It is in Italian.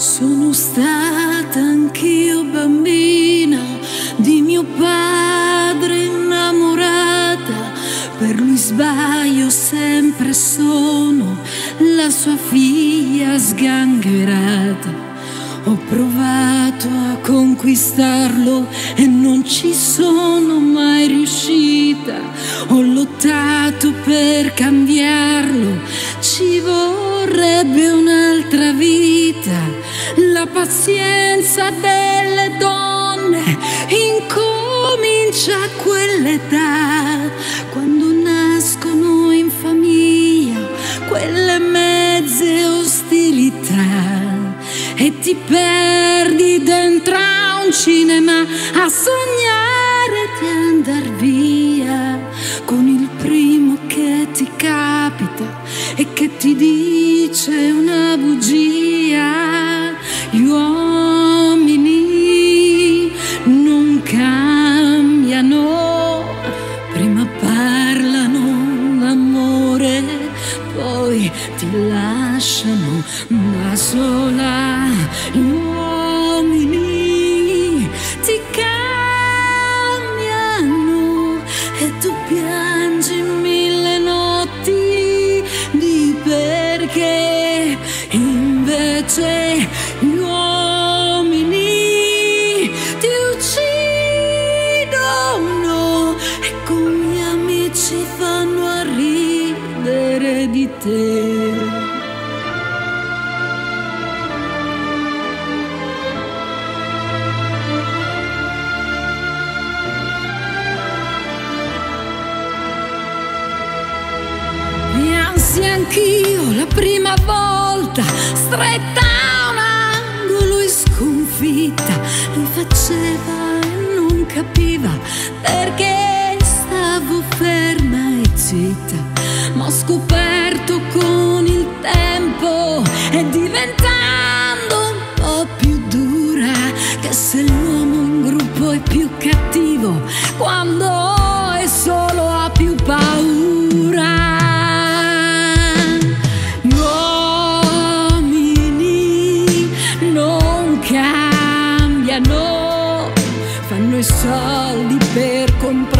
Sono stata anch'io bambina di mio padre innamorata, per lui sbaglio sempre sono la sua figlia sgangherata. Ho provato a conquistarlo e non ci sono mai riuscita. Ho lottato per cambiarlo, ci vorrebbe un'altra vita. La pazienza delle donne incomincia a quell'età, quando nascono in famiglia quelle mezze ostilità e ti perdi dentro a un cinema a sognare da sola. Gli uomini ti cambiano e tu piangi mille notti di perché invece Piansi anch'io la prima volta, stretta a un angolo e sconfitta, mi faceva e non capiva perché stavo ferma e zitta, ma ho scoperto fanno, i soldi per comprare.